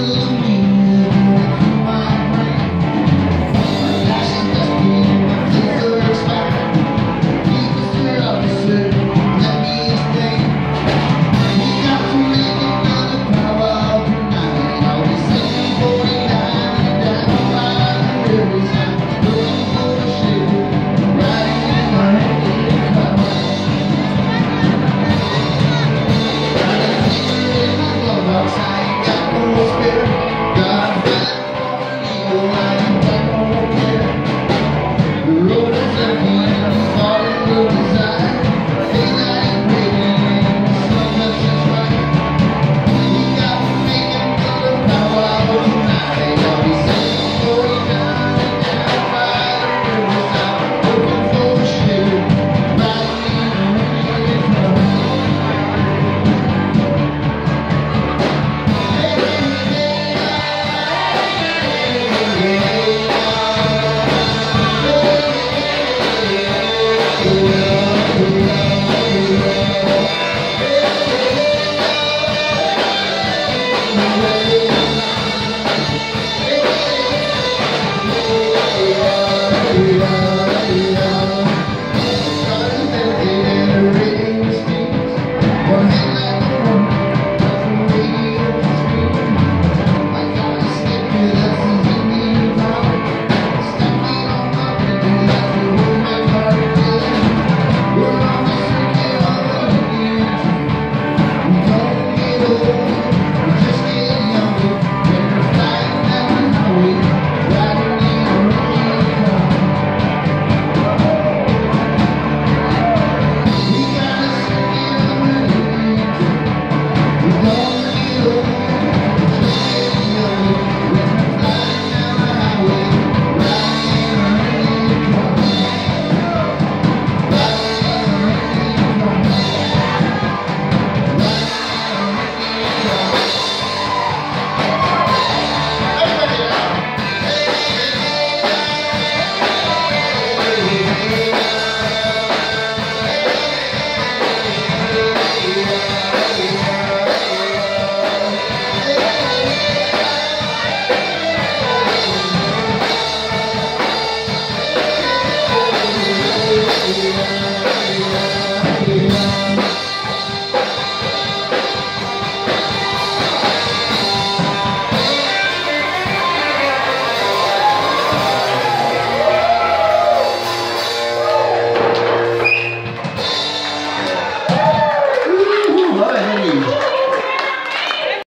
Hallelujah. love.